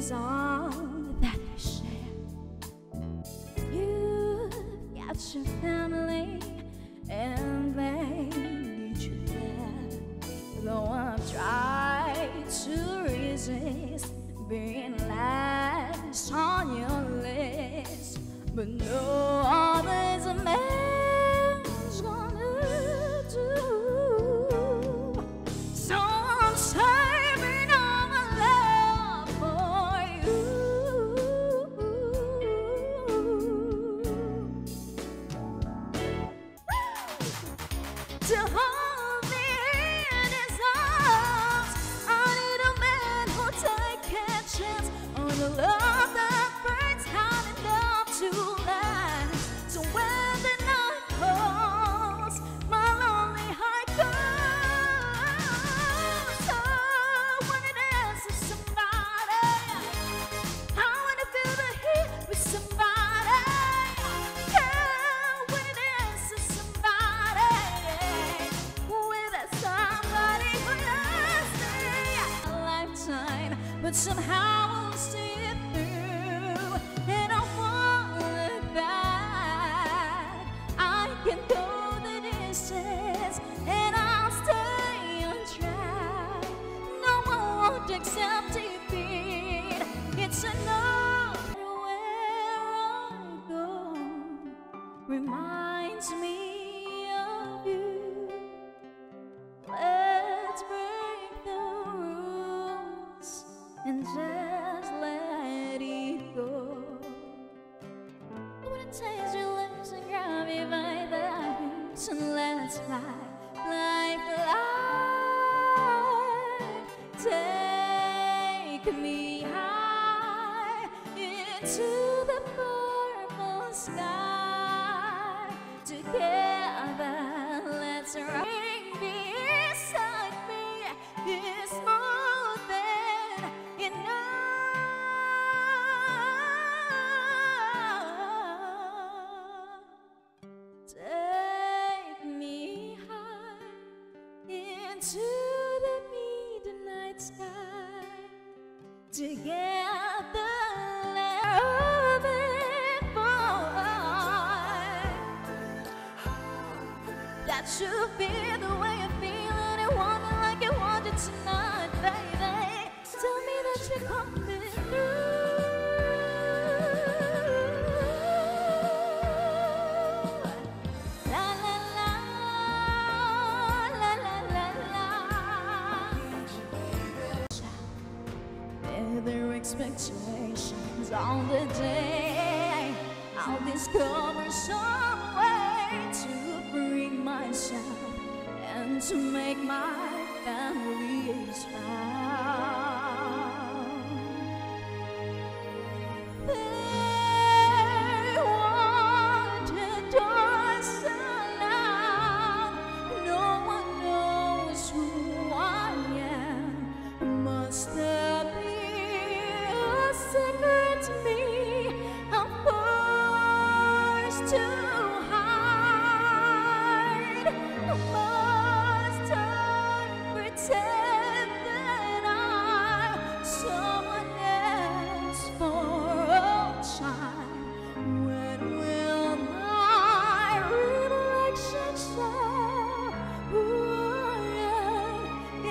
is all that I share. You've got your family, and they need you there. Though I've tried to resist being last on your list, but no to hold me in his arms. I need a man who'll take a chance on love but somehow I'll see it through. And I won't back. I can go the distance, and I'll stay on track. No one won't accept defeat. It's enough where I go reminds grab you by the hips and let's fly, fly, fly. Take me high into the purple sky. Together, let's ring into the midnight sky. Together. That should be the way expectations on the day I'll discover some way to free myself and to make my family proud.